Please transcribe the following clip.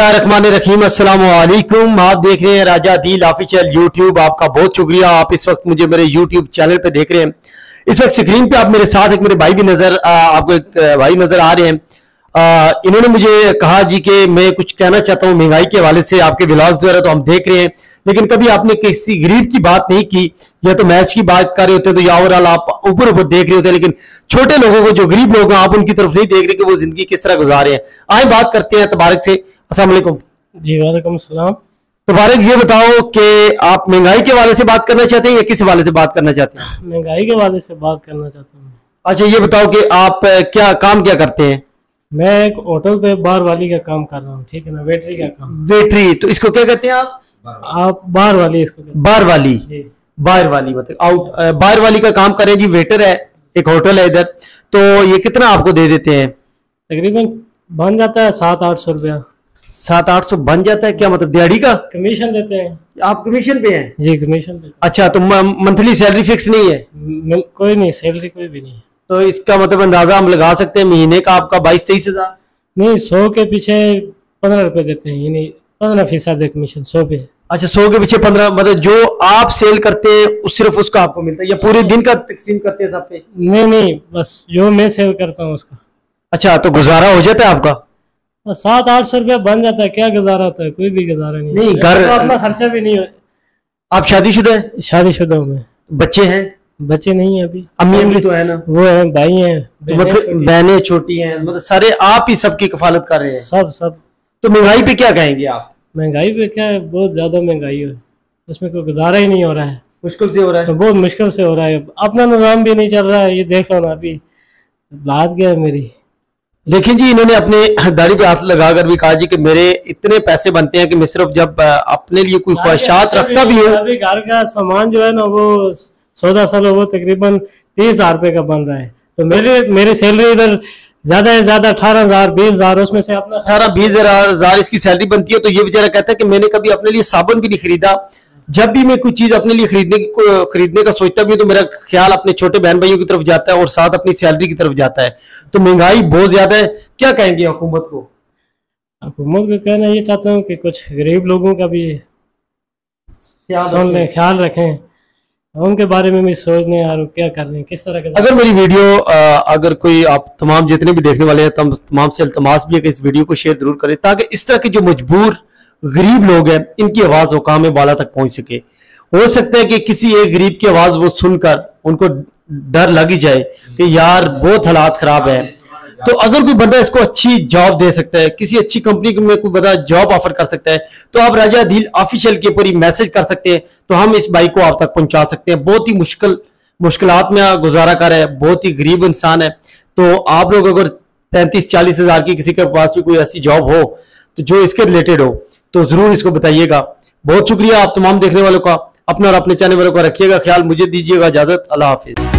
रहीम, अस्सलाम वालेकुम आप देख रहे हैं राजा दिल ऑफिशियल यूट्यूब। आपका बहुत शुक्रिया। आप इस वक्त मुझे मेरे यूट्यूब चैनल पे देख रहे हैं। इस वक्त स्क्रीन पे आप मेरे साथ एक मेरे भाई भी नज़र आपको एक भाई नज़र आ रहे हैं। इन्होंने मुझे कहा जी कि मैं कुछ कहना चाहता हूँ महँगाई के हवाले से। आपके ब्लॉग्स जो है तो हम देख रहे हैं। लेकिन कभी आपने किसी गरीब की बात नहीं की, या तो मैच की बात कर रहे होते तो या ओवरऑल आप ऊपर ऊपर देख रहे होते, लेकिन छोटे लोगों को, जो गरीब लोग हैं, आप उनकी तरफ़ नहीं देख रहे कि वो ज़िंदगी किस तरह गुजार रहे हैं। आए बात करते हैं तबारक से। वालेकुम। जी वालेकुम सलाम। तबारक ये बताओ कि आप महँगाई के वाले से बात करना चाहते हैं या किस वाले से बात करना चाहते हैं? महँगाई के वाले से बात करना चाहता हूँ। अच्छा ये बताओ कि आप क्या काम क्या करते हैं? मैं एक होटल पे बार वाली का काम कर रहा हूँ ठीक है ना? वेटरी का काम। वेटरी तो इसको क्या कहते हैं आप? आप बार वाली इसको कहते बार वाली? बार वाली मतलब आउट बार वाली का काम करें जी वेटर है एक होटल है इधर तो ये कितना आपको दे देते हैं? तकरीबन बन जाता है सात आठ सौ रुपया। सात आठ सौ बन जाता है? क्या मतलब दिहाड़ी का? कमीशन देते हैं। आप कमीशन पे हैं? जी कमीशन देते अच्छा तो मंथली सैलरी फिक्स नहीं है? कोई नहीं सैलरी कोई भी नहीं है। तो इसका मतलब अंदाज़ा हम लगा सकते हैं महीने का आपका बाईस तेईस हज़ार? नहीं सौ के पीछे पंद्रह रुपए देते हैं यानी पंद्रह फ़ीसद कमीशन सौ पे। अच्छा सौ के पीछे पंद्रह मतलब जो आप सेल करते हैं उस सिर्फ़ उसका आपको मिलता है या पूरे दिन का तकसीम करते हैं सब पे? नहीं नहीं बस जो मैं सेल करता हूँ उसका। अच्छा तो गुजारा हो जाता है आपका? बस सात आठ सौ रुपया बन जाता है क्या गुजारा होता है? कोई भी गुजारा नहीं नहीं, घर- तो अपना खर्चा भी नहीं आप शादीशुदा है? शादीशुदा हूँ मैं। बच्चे हैं? बच्चे नहीं है अभी। अम्मी भी तो है ना? वो है भाई हैं तो बहनें मतलब छोटी- बहनें छोटी हैं मतलब सारे आप ही सबकी कफालत कर रहे हैं। सब सब। तो महँगाई पे क्या कहेंगे आप? महँगाई पे क्या है? बहुत ज़्यादा महँगाई है। उसमें कोई गुजारा ही नहीं हो रहा है। मुश्किल से हो रहा है। तो है बहुत मुश्किल से हो रहा है। अपना निज़ाम भी नहीं चल रहा है ये देख लो ना अभी। बात क्या है मेरी? लेकिन जी इन्होंने अपने दाढ़ी पे हाथ लगाकर भी कहा जी कि मेरे इतने पैसे बनते हैं कि मैं सिर्फ़ जब अपने लिए कोई ख्वाहिशात रखता भी हूँ। घर का सामान जो है ना वो सौदा सालो वो तकरीबन तीस हज़ार रुपए का बन रहा है। तो मेरे मेरी सैलरी इधर ज़्यादा से ज़्यादा अठारह हज़ार बीस हज़ार उसमें से अपना अठारह बीस हज़ार इसकी सैलरी बनती है तो ये बेचारा कहता है कि मैंने कभी अपने लिए साबुन भी नहीं खरीदा। जब भी मैं कोई चीज़ अपने लिए खरीदने की खरीदने का सोचता भी हूँ तो मेरा ख्याल अपने छोटे बहन भाइयों की तरफ़ जाता है और साथ अपनी सैलरी की तरफ़ जाता है। तो महँगाई बहुत ज़्यादा है। क्या कहेंगे हुकूमत को? हुकूमत को कहना ये चाहता हूँ कि कुछ गरीब लोगों का भी ख्याल रखें। उनके बारे में भी सोच लें यार वो क्या कर रहे हैं किस तरह का अगर मेरी वीडियो अ, अगर कोई आप तमाम जितने भी देखने वाले हैं तमाम से अल्तमास भी है कि इस वीडियो को शेयर ज़रूर करें ताकि इस तरह के जो मजबूर गरीब लोग हैं, इनकी आवाज़ हुकाम बाला तक पहुँच सके। हो सकता है कि किसी एक गरीब की आवाज़ वो सुनकर उनको डर लग ही जाए कि यार, बहुत हालात खराब है। तो अगर कोई बंदा इसको अच्छी जॉब दे सकता है, किसी अच्छी कंपनी में कोई बंदा जॉब ऑफ़र कर सकता है तो आप राजा दिल ऑफिशियल के ऊपर मैसेज कर सकते हैं तो हम इस बाइक को आप तक पहुँचा सकते हैं। बहुत ही मुश्किल, मुश्किलात में गुजारा कर है, बहुत ही गरीब इंसान है। तो आप लोग अगर पैंतीस चालीस हज़ार की किसी के पास भी कोई ऐसी जॉब हो तो जो इसके रिलेटेड हो तो ज़रूर इसको बताइएगा। बहुत शुक्रिया आप तमाम देखने वालों का। अपना और अपने चैनल वालों का रखिएगा ख्याल। मुझे दीजिएगा इजाज़त। अल्लाह हाफिज।